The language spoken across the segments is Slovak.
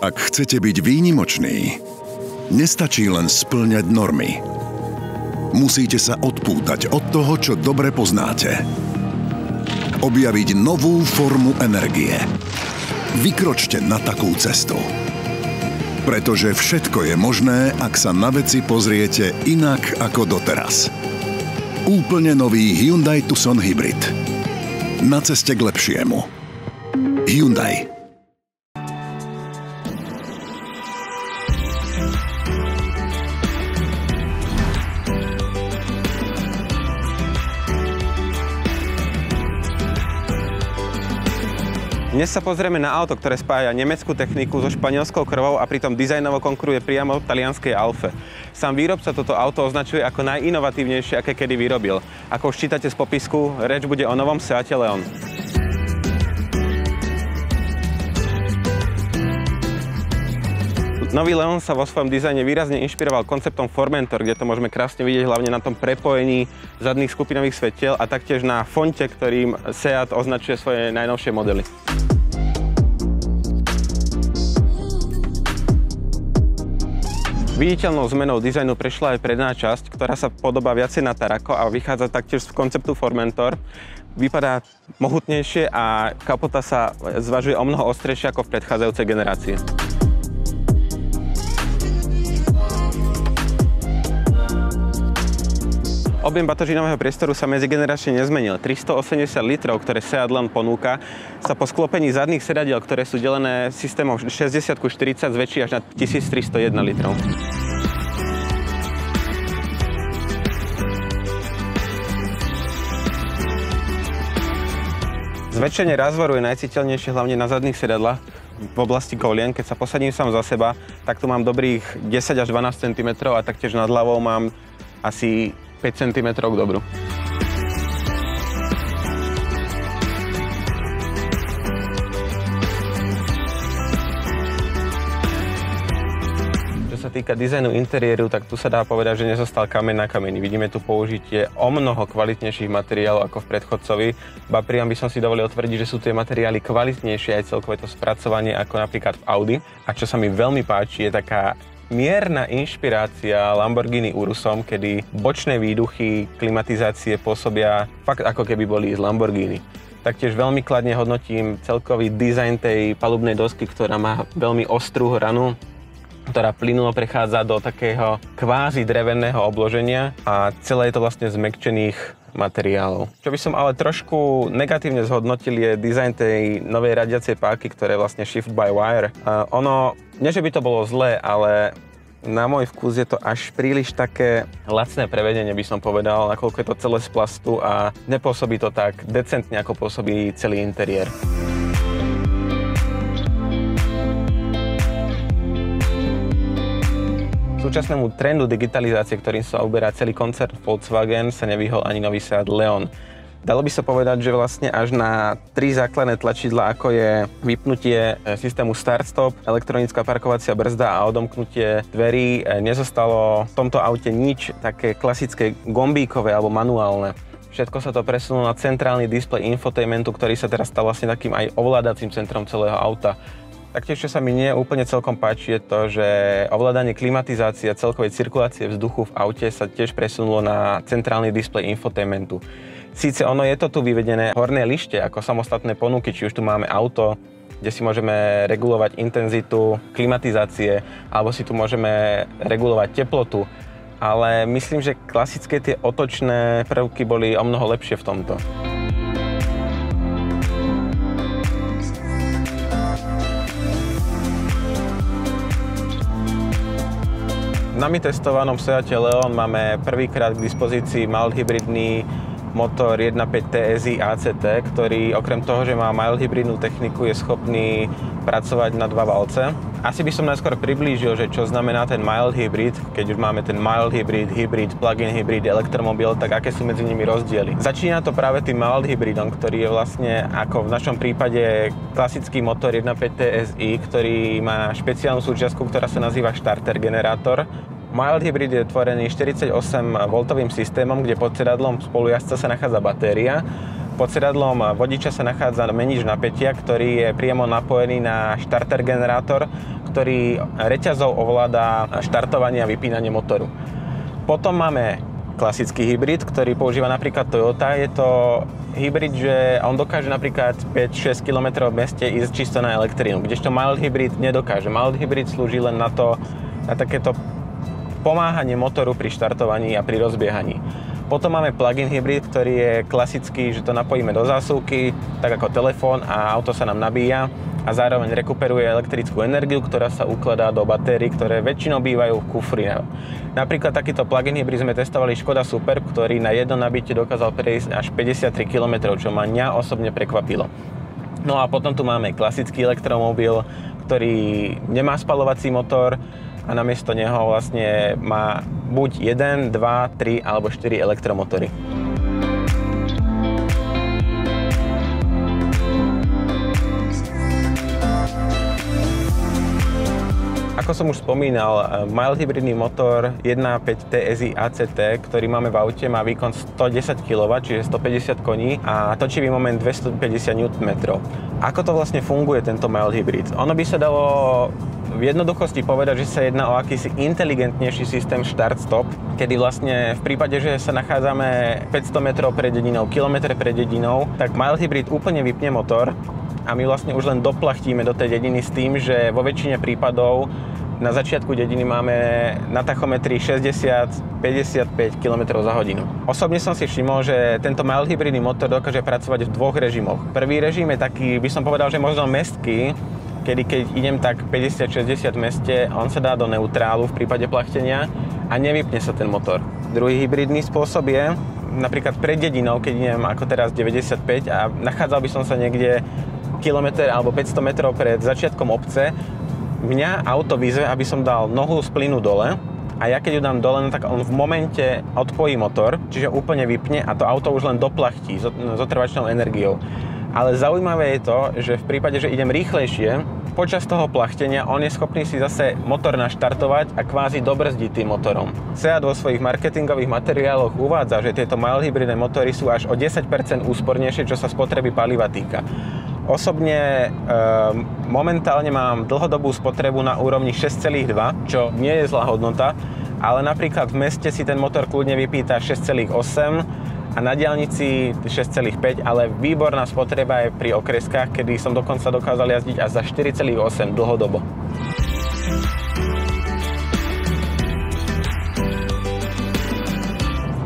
Ak chcete byť výnimočný, nestačí len splňať normy. Musíte sa odpútať od toho, čo dobre poznáte. Objaviť novú formu energie. Vykročte na takú cestu. Pretože všetko je možné, ak sa na veci pozriete inak ako doteraz. Úplne nový Hyundai Tucson Hybrid. Na ceste k lepšiemu. Hyundai. Dnes sa pozrieme na auto, ktoré spája nemeckú techniku so španielskou krvou a pritom dizajnovo konkuruje priamo talianskej Alfe. Sám výrobca toto auto označuje ako najinovatívnejšie, aké kedy vyrobil. Ako už čítate z popisku, reč bude o novom Seate Leon. Nový Leon sa vo svojom dizajne výrazne inšpiroval konceptom Formentor, kde to môžeme krásne vidieť hlavne na tom prepojení zadných skupinových svetiel a taktiež na fonte, ktorým Seat označuje svoje najnovšie modely. Viditeľnou zmenou dizajnu prešla aj predná časť, ktorá sa podobá viacej na Tarako a vychádza taktiež z konceptu Formentor. Vypadá mohutnejšie a kapota sa zvažuje o mnoho ostrejšie ako v predchádzajúcej generácii. Objem batožinového priestoru sa medzigeneračne nezmenil. 380 litrov, ktoré Seat len ponúka, sa po sklopení zadných sedadiel, ktoré sú delené systémom 60 40 zväčší až na 1301 litrov. Zväčšenie rázvoru je najciteľnejšie hlavne na zadných sedadlách v oblasti kolien. Keď sa posadím sám za seba, tak tu mám dobrých 10 až 12 cm a taktiež nad hlavou mám asi 5 cm k dobru. týka dizajnu interiéru, tak tu sa dá povedať, že nezostal kameň na kameni. Vidíme tu použitie o mnoho kvalitnejších materiálov ako v predchodcovi. Ba priam by som si dovolil tvrdiť, že sú tie materiály kvalitnejšie aj celkové to spracovanie ako napríklad v Audi. A čo sa mi veľmi páči, je taká mierna inšpirácia Lamborghini Urusom, kedy bočné výduchy klimatizácie pôsobia fakt ako keby boli z Lamborghini. Taktiež veľmi kladne hodnotím celkový dizajn tej palubnej dosky, ktorá má veľmi ostrú hranu, ktorá plynulo prechádza do takého kvázi dreveného obloženia a celé je to vlastne zmekčených materiálov. Čo by som ale trošku negatívne zhodnotil je dizajn tej novej radiacej páky, ktoré je vlastne Shift by Wire. Uh, ono, nie že by to bolo zlé, ale na môj vkus je to až príliš také lacné prevedenie, by som povedal, nakoľko je to celé z plastu a nepôsobí to tak decentne, ako pôsobí celý interiér. Súčasnému trendu digitalizácie, ktorým sa uberá celý koncert Volkswagen, sa nevyhol ani nový Seat Leon. Dalo by sa povedať, že vlastne až na tri základné tlačidla, ako je vypnutie e, systému start-stop, elektronická parkovacia brzda a odomknutie dverí, e, nezostalo v tomto aute nič také klasické gombíkové alebo manuálne. Všetko sa to presunulo na centrálny displej infotainmentu, ktorý sa teraz stal vlastne takým aj ovládacím centrom celého auta. Taktiež, čo sa mi nie úplne celkom páči, je to, že ovládanie klimatizácie a celkovej cirkulácie vzduchu v aute sa tiež presunulo na centrálny displej infotainmentu. Síce ono je to tu vyvedené horné lište ako samostatné ponuky, či už tu máme auto, kde si môžeme regulovať intenzitu klimatizácie, alebo si tu môžeme regulovať teplotu, ale myslím, že klasické tie otočné prvky boli o mnoho lepšie v tomto. Nami testovanom Seate Leon máme prvýkrát k dispozícii mild hybridný motor 1.5 TSI ACT, ktorý okrem toho, že má mild hybridnú techniku, je schopný pracovať na dva valce. Asi by som najskôr priblížil, že čo znamená ten mild hybrid, keď už máme ten mild hybrid, hybrid, plug-in hybrid, elektromobil, tak aké sú medzi nimi rozdiely. Začína to práve tým mild hybridom, ktorý je vlastne ako v našom prípade klasický motor 1.5 TSI, ktorý má špeciálnu súčiastku, ktorá sa nazýva starter generátor. Mild hybrid je tvorený 48 V systémom, kde pod sedadlom spolujazca sa nachádza batéria, Pod sedadlom vodiča sa nachádza menič napätia, ktorý je priamo napojený na štarter generátor, ktorý reťazov ovláda štartovanie a vypínanie motoru. Potom máme klasický hybrid, ktorý používa napríklad Toyota. Je to hybrid, že on dokáže napríklad 5-6 km v meste ísť čisto na elektrínu, kdežto mild hybrid nedokáže. Mild hybrid slúži len na to, na takéto pomáhanie motoru pri štartovaní a pri rozbiehaní. Potom máme plug-in hybrid, ktorý je klasický, že to napojíme do zásuvky, tak ako telefón a auto sa nám nabíja a zároveň rekuperuje elektrickú energiu, ktorá sa ukladá do batérií, ktoré väčšinou bývajú v kufri. Napríklad takýto plug-in hybrid sme testovali Škoda Superb, ktorý na jedno nabitie dokázal prejsť až 53 km, čo ma mňa osobne prekvapilo. No a potom tu máme klasický elektromobil, ktorý nemá spalovací motor, a namiesto neho vlastne má buď 1, 2, 3 alebo 4 elektromotory. Ako som už spomínal, mild hybridný motor 1.5 TSI ACT, ktorý máme v aute, má výkon 110 kW, čiže 150 koní a točivý moment 250 Nm. Ako to vlastne funguje, tento mild hybrid? Ono by sa dalo v jednoduchosti povedať, že sa jedná o akýsi inteligentnejší systém start-stop, kedy vlastne v prípade, že sa nachádzame 500 metrov pred dedinou, kilometre pred dedinou, tak mild hybrid úplne vypne motor a my vlastne už len doplachtíme do tej dediny s tým, že vo väčšine prípadov na začiatku dediny máme na tachometri 60-55 km za hodinu. Osobne som si všimol, že tento mild hybridný motor dokáže pracovať v dvoch režimoch. Prvý režim je taký, by som povedal, že možno mestský, kedy keď idem tak 50-60 v meste, on sa dá do neutrálu v prípade plachtenia a nevypne sa ten motor. Druhý hybridný spôsob je napríklad pred dedinou, keď idem ako teraz 95 a nachádzal by som sa niekde kilometr alebo 500 metrov pred začiatkom obce, mňa auto vyzve, aby som dal nohu z plynu dole a ja keď ju dám dole, no tak on v momente odpojí motor, čiže úplne vypne a to auto už len doplachtí s otrvačnou energiou. Ale zaujímavé je to, že v prípade, že idem rýchlejšie, počas toho plachtenia on je schopný si zase motor naštartovať a kvázi dobrzdiť tým motorom. SEAT vo svojich marketingových materiáloch uvádza, že tieto mild motory sú až o 10% úspornejšie, čo sa spotreby paliva týka. Osobne e, momentálne mám dlhodobú spotrebu na úrovni 6,2, čo nie je zlá hodnota, ale napríklad v meste si ten motor kľudne vypýta 6,8 a na diálnici 6,5, ale výborná spotreba je pri okreskách, kedy som dokonca dokázal jazdiť až za 4,8 dlhodobo.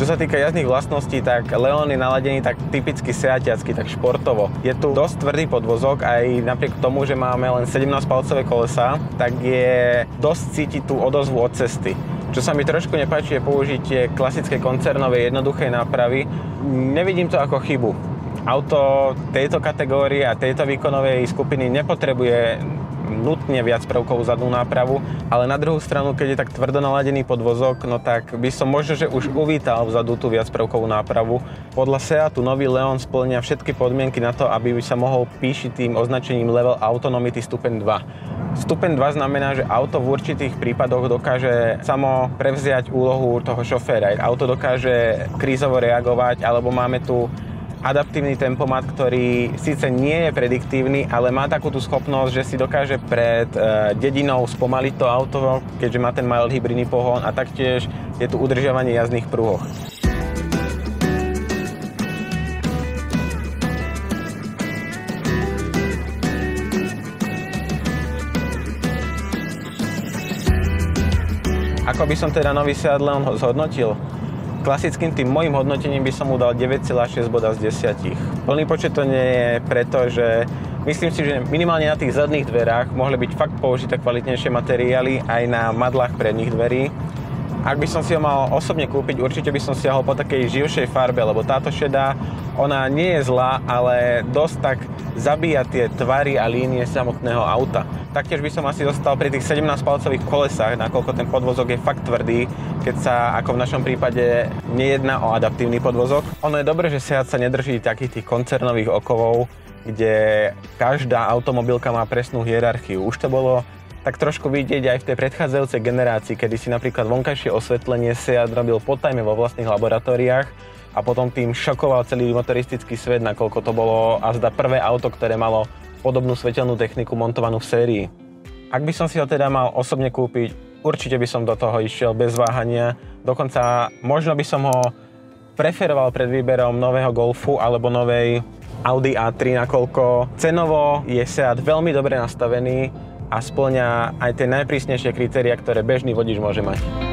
Čo sa týka jazdných vlastností, tak Leon je naladený tak typicky seatiacky, tak športovo. Je tu dosť tvrdý podvozok, aj napriek tomu, že máme len 17-palcové kolesa, tak je dosť cítiť tú odozvu od cesty. Čo sa mi trošku nepáči je použitie klasickej koncernovej jednoduchej nápravy. Nevidím to ako chybu. Auto tejto kategórie a tejto výkonovej skupiny nepotrebuje nutne viac prvkov zadnú nápravu, ale na druhú stranu, keď je tak tvrdo naladený podvozok, no tak by som možno, že už uvítal vzadu tú viac prvkovú nápravu. Podľa Seatu nový Leon splňa všetky podmienky na to, aby by sa mohol píšiť tým označením Level Autonomity stupeň 2. Stupeň 2 znamená, že auto v určitých prípadoch dokáže samo prevziať úlohu toho šoféra. Auto dokáže krízovo reagovať, alebo máme tu adaptívny tempomat, ktorý síce nie je prediktívny, ale má takú tú schopnosť, že si dokáže pred e, dedinou spomaliť to auto, keďže má ten mild hybridný pohon a taktiež je tu udržiavanie jazdných prúhoch. Ako by som teda nový Seat Leon zhodnotil? Klasickým tým môjim hodnotením by som mu dal 9,6 boda z 10. Plný počet to nie je preto, že myslím si, že minimálne na tých zadných dverách mohli byť fakt použité kvalitnejšie materiály aj na madlách predných dverí. Ak by som si ho mal osobne kúpiť, určite by som siahol po takej živšej farbe, lebo táto šedá, ona nie je zlá, ale dosť tak zabíja tie tvary a línie samotného auta. Taktiež by som asi zostal pri tých 17-palcových kolesách, nakoľko ten podvozok je fakt tvrdý, keď sa ako v našom prípade nejedná o adaptívny podvozok. Ono je dobré, že Seat sa nedrží takých tých koncernových okovov, kde každá automobilka má presnú hierarchiu. Už to bolo tak trošku vidieť aj v tej predchádzajúcej generácii, kedy si napríklad vonkajšie osvetlenie Seat robil potajme vo vlastných laboratóriách a potom tým šokoval celý motoristický svet, nakoľko to bolo a zda prvé auto, ktoré malo podobnú svetelnú techniku montovanú v sérii. Ak by som si ho teda mal osobne kúpiť, určite by som do toho išiel bez váhania. Dokonca možno by som ho preferoval pred výberom nového Golfu alebo novej Audi A3, nakoľko cenovo je Seat veľmi dobre nastavený a splňa aj tie najprísnejšie kritéria, ktoré bežný vodič môže mať.